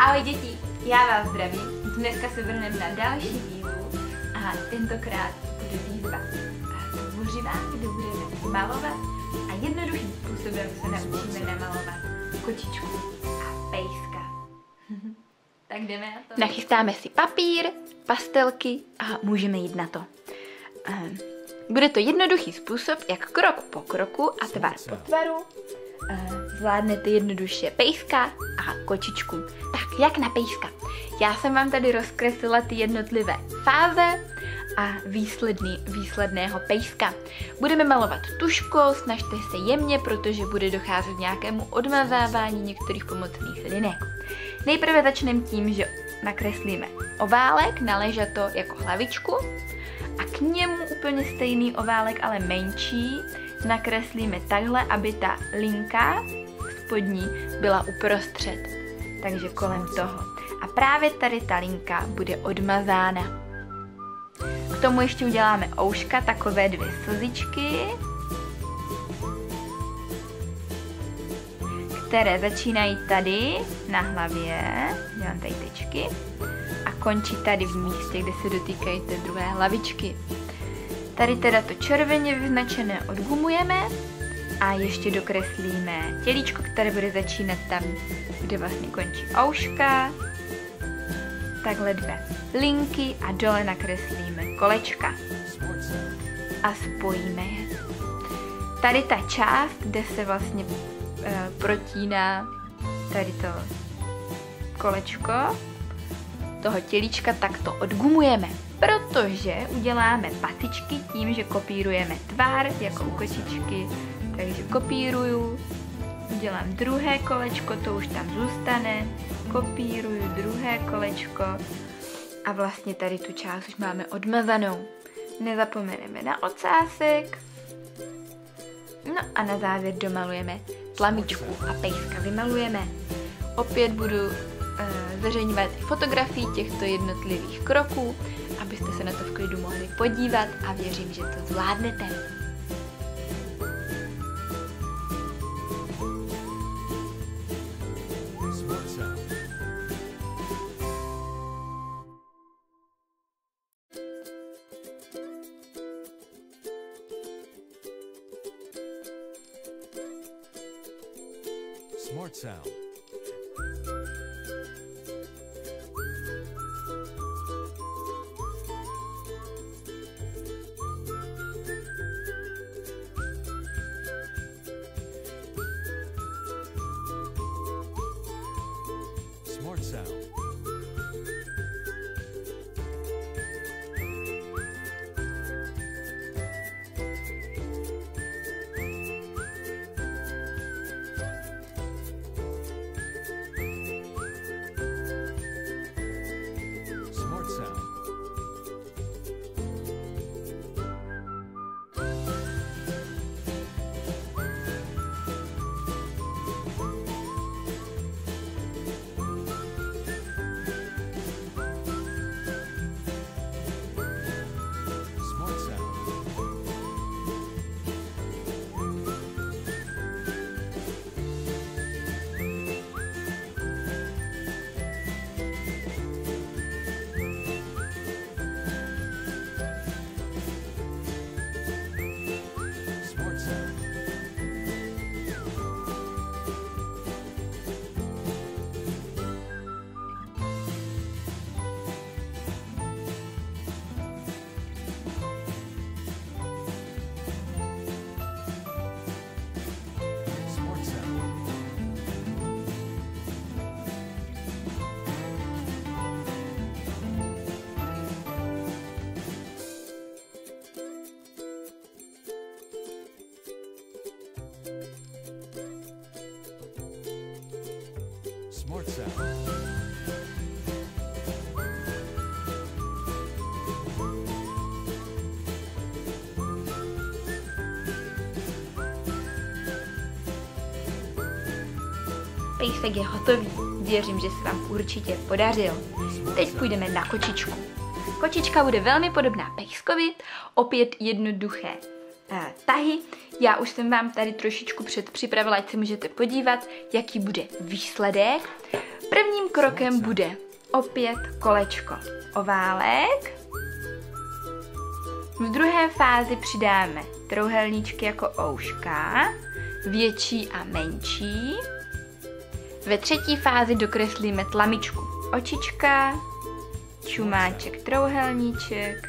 Ahoj děti, já vás zdravím. Dneska se vrhneme na další výzvu a tentokrát bude výzva tvořivá, kde budeme malovat a jednoduchým způsobem se naučíme namalovat kočičku a pejska. tak jdeme na to. Nachystáme si papír, pastelky a můžeme jít na to. Ehm, bude to jednoduchý způsob, jak krok po kroku a tvar po tvaru eh, zvládnete jednoduše pejska a kočičku. Tak, jak na pejska? Já jsem vám tady rozkreslila ty jednotlivé fáze a výsledný, výsledného pejska. Budeme malovat tuškou, snažte se jemně, protože bude docházet k nějakému odmazávání některých pomocných linek. Nejprve začneme tím, že nakreslíme oválek, naležato jako hlavičku a k němu úplně stejný oválek, ale menší, nakreslíme takhle, aby ta linka spodní byla uprostřed. Takže kolem toho. A právě tady ta linka bude odmazána. K tomu ještě uděláme ouška, takové dvě slzičky, které začínají tady na hlavě, dělám tady tečky, a končí tady v místě, kde se dotýkají té druhé hlavičky. Tady teda to červeně vyznačené odgumujeme a ještě dokreslíme tělíčko, které bude začínat tam, kde vlastně končí ouška. Takhle dvě linky a dole nakreslíme kolečka. A spojíme je. Tady ta část, kde se vlastně e, protíná tady to kolečko toho tělíčka, tak to odgumujeme protože uděláme patičky tím, že kopírujeme tvár jako u kočičky, takže kopíruju, udělám druhé kolečko, to už tam zůstane, kopíruju druhé kolečko a vlastně tady tu část už máme odmazanou. Nezapomeneme na ocásek. No a na závěr domalujeme tlamičku a pejska vymalujeme. Opět budu uh, zveřejňovat fotografii těchto jednotlivých kroků abyste se na to v klidu mohli podívat a věřím, že to zvládnete. Smart Sound. Sound. Pejsek je hotový. Věřím, že se vám určitě podařil. Teď půjdeme na kočičku. Kočička bude velmi podobná pejskovi, opět jednoduché tahy. Já už jsem vám tady trošičku předpřipravila, ať se můžete podívat, jaký bude výsledek. Prvním krokem bude opět kolečko oválek. V druhé fázi přidáme trouhelníčky jako ouška, větší a menší. Ve třetí fázi dokreslíme tlamičku očička, čumáček trouhelníček,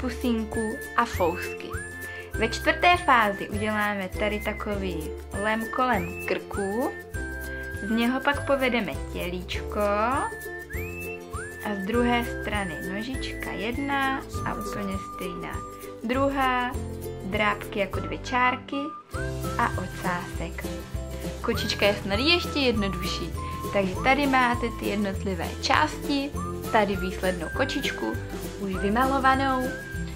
pusinku a fousky. Ve čtvrté fázi uděláme tady takový lem kolem krku, z něho pak povedeme tělíčko a z druhé strany nožička jedna a úplně stejná. Druhá, drápky jako dvě čárky a ocásek. Kočička je snad ještě jednodušší, takže tady máte ty jednotlivé části, tady výslednou kočičku, už vymalovanou,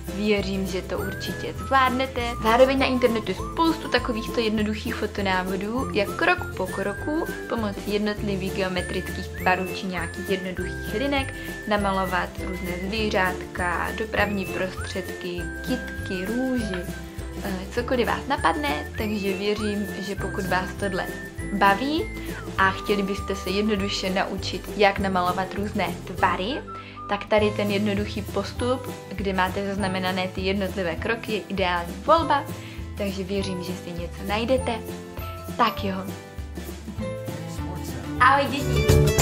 Věřím, že to určitě zvládnete. Zároveň na internetu je spoustu takovýchto jednoduchých fotonávodů, jak krok po kroku pomocí jednotlivých geometrických tvarů či nějakých jednoduchých linek namalovat různé zvířátka, dopravní prostředky, kitky, růži, eh, cokoliv vás napadne, takže věřím, že pokud vás tohle baví a chtěli byste se jednoduše naučit, jak namalovat různé tvary, tak tady ten jednoduchý postup, kde máte zaznamenané ty jednotlivé kroky, je ideální volba, takže věřím, že si něco najdete. Tak jo. Ahoj děti!